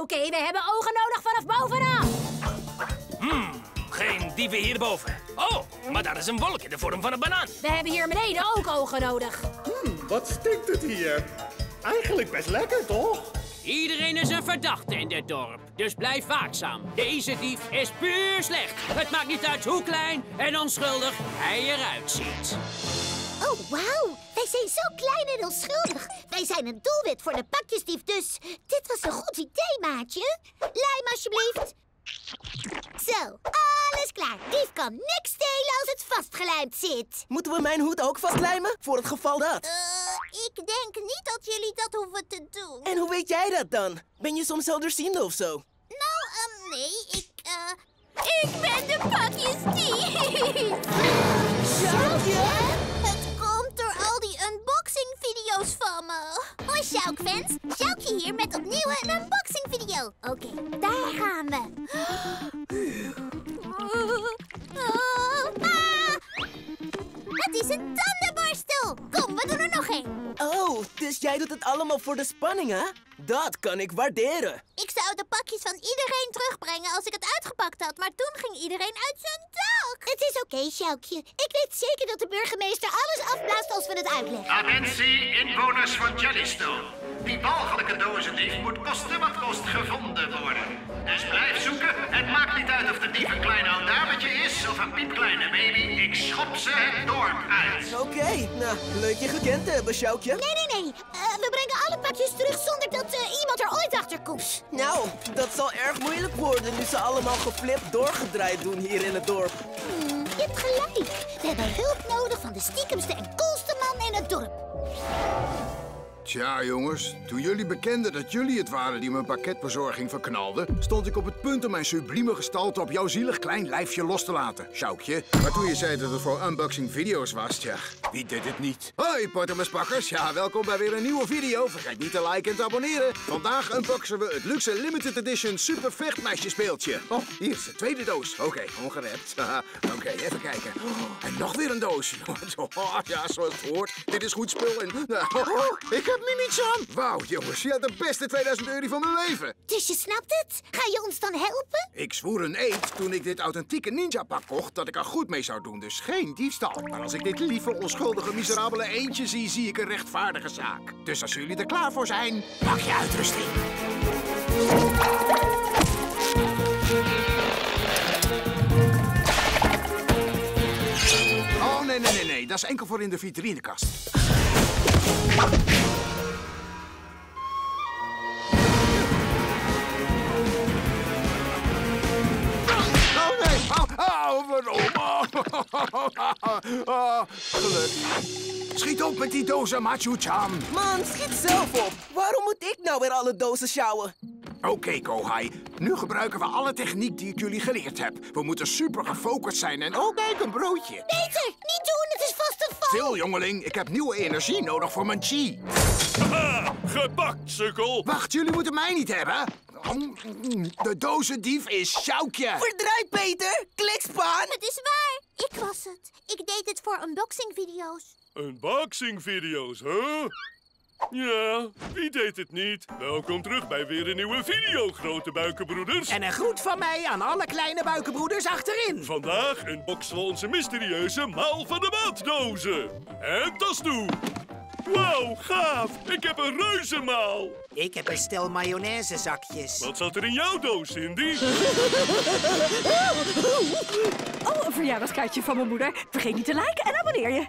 Oké, we hebben ogen nodig vanaf bovenaf. Geen dieven hierboven. Oh, maar daar is een wolk in de vorm van een banaan. We hebben hier beneden ook ogen nodig. Wat stinkt het hier? Eigenlijk best lekker, toch? Iedereen is een verdachte in dit dorp, dus blijf waakzaam. Deze dief is puur slecht. Het maakt niet uit hoe klein en onschuldig hij eruit ziet. Wij zijn zo klein en onschuldig. Wij zijn een doelwit voor de pakjesdief, dus dit was een goed idee, maatje. Lijm alsjeblieft. Zo, alles klaar. Dief kan niks stelen als het vastgelijmd zit. Moeten we mijn hoed ook vastlijmen? Voor het geval dat. Eh, ik denk niet dat jullie dat hoeven te doen. En hoe weet jij dat dan? Ben je soms helderziende of zo? Nou, ehm, nee, ik, eh... Ik ben de pakjesdief. Sjoukje? Er nog één. Oh, dus jij doet het allemaal voor de spanning, hè? Dat kan ik waarderen. Ik zou de pakjes van iedereen terugbrengen als ik het uitgepakt had, maar toen ging iedereen uit zijn dak. Het is oké, Sjoukje. Ik weet zeker dat de burgemeester alles afblaast als we het uitleggen. Attentie, inwoners van Jellystone. Die walgelijke dozendief moet kosten wat kost gevonden worden. Dus blijf zoeken. Het maakt niet uit of de dief een klein oud dametje is of een piepkleine baby. Ik schop ze het dorp uit. Oké, nou, leuk je gekend te hebben, Sjoukje. Nee, nee, nee. Eh, we brengen alle pakjes terug zonder dat eh, iemand er ooit achter komt. Nou, dat zal erg moeilijk worden nu ze allemaal geflipt doorgedraaid doen hier in het dorp. Hmm, je hebt gelijk. We hebben hulp nodig van de stiekemste en coolste man in het dorp. Tja, jongens, toen jullie bekenden dat jullie het waren die mijn pakketbezorging verknalden, stond ik op het punt om mijn sublieme gestalte op jouw zielig klein lijfje los te laten, Sjoukje. Maar toen je zei dat het voor unboxing video's was, tja, wie deed het niet? Hoi, Pottermuspakkers. Ja, welkom bij weer een nieuwe video. Vergeet niet te liken en te abonneren. Vandaag unboxen we het luxe limited edition super vechtmeisjespeeltje. Oh, hier is de tweede doos. Oké, ongerept. Haha, Oké, even kijken. Oh, en nog weer een doos. Oh, ja, zoals het hoort. Dit is goed spul en... Oh, ik heb nu niets aan. Wauw, jongens, je had de beste 2000 euro van mijn leven. Dus je snapt het? Ga je ons dan helpen? Ik zwoer een eed toen ik dit authentieke ninja-pak kocht dat ik er goed mee zou doen. Dus geen diefstal. Maar als ik dit lieve, onschuldige, miserabele eentje zie, zie ik een rechtvaardige zaak. Dus als jullie er klaar voor zijn, pak je uitrusting. Oh, nee, nee, nee, nee. Dat is enkel voor in de vitrinekast. Oh geluk. Schiet op met die dozen, Machu-chan. Man, schiet zelf op. Waarom moet ik nou weer alle dozen sjouwen? Oké, Kohai. Nu gebruiken we alle techniek die ik jullie geleerd heb. We moeten super gefocust zijn en... Oh, kijk, een broodje. Peter, niet doen. Stil, jongeling. Ik heb nieuwe energie nodig voor mijn chi. Haha, gepakt, sukkel. Wacht, jullie moeten mij niet hebben. De dozendief is Sjoukje. Verdraai, Peter. Klikspaan. Het is waar. Ik was het. Ik deed het voor unboxing-video's. Unboxing-video's, hè? Ja, wie deed het niet? Welkom terug bij weer een nieuwe video, grote buikenbroeders. En een groet van mij aan alle kleine buikenbroeders achterin. Vandaag unboxen we onze mysterieuze maal van de maatdozen. En tas toe. Wauw, gaaf. Ik heb een reuzenmaal. Ik heb een stel mayonaisezakjes. Wat zat er in jouw doos, Cindy? Oh, een verjaardagskaartje van mijn moeder. Vergeet niet te liken en abonneer je.